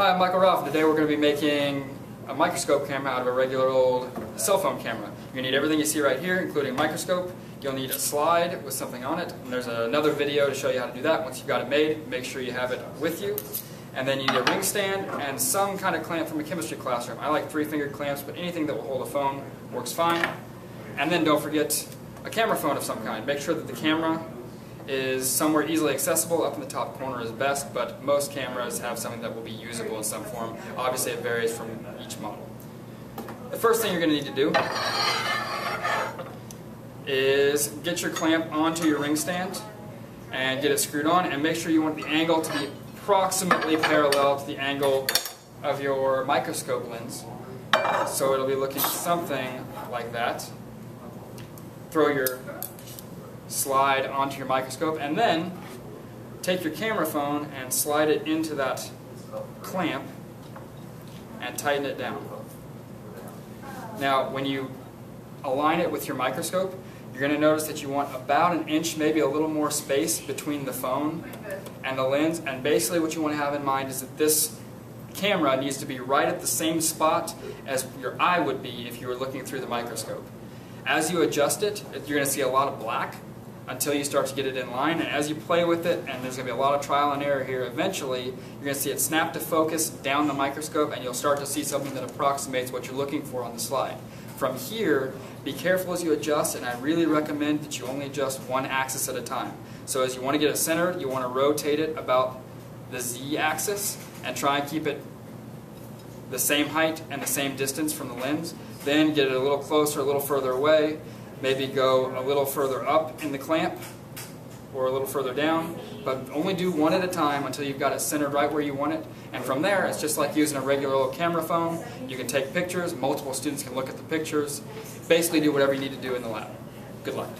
Hi, I'm Michael Ralph. Today we're going to be making a microscope camera out of a regular old cell phone camera. To need everything you see right here, including a microscope. You'll need a slide with something on it. And there's another video to show you how to do that. Once you've got it made, make sure you have it with you. And then you need a ring stand and some kind of clamp from a chemistry classroom. I like three-fingered clamps, but anything that will hold a phone works fine. And then don't forget a camera phone of some kind. Make sure that the camera is somewhere easily accessible. Up in the top corner is best, but most cameras have something that will be usable in some form. Obviously, it varies from each model. The first thing you're going to need to do is get your clamp onto your ring stand and get it screwed on and make sure you want the angle to be approximately parallel to the angle of your microscope lens. So it'll be looking something like that. Throw your slide onto your microscope, and then take your camera phone and slide it into that clamp and tighten it down. Now, when you align it with your microscope, you're going to notice that you want about an inch, maybe a little more space between the phone and the lens. And basically what you want to have in mind is that this camera needs to be right at the same spot as your eye would be if you were looking through the microscope. As you adjust it, you're going to see a lot of black until you start to get it in line. And as you play with it, and there's going to be a lot of trial and error here, eventually you're going to see it snap to focus down the microscope and you'll start to see something that approximates what you're looking for on the slide. From here, be careful as you adjust, and I really recommend that you only adjust one axis at a time. So as you want to get it centered, you want to rotate it about the z-axis and try and keep it the same height and the same distance from the lens. Then get it a little closer, a little further away, maybe go a little further up in the clamp or a little further down, but only do one at a time until you've got it centered right where you want it. And from there, it's just like using a regular old camera phone. You can take pictures, multiple students can look at the pictures. Basically do whatever you need to do in the lab. Good luck.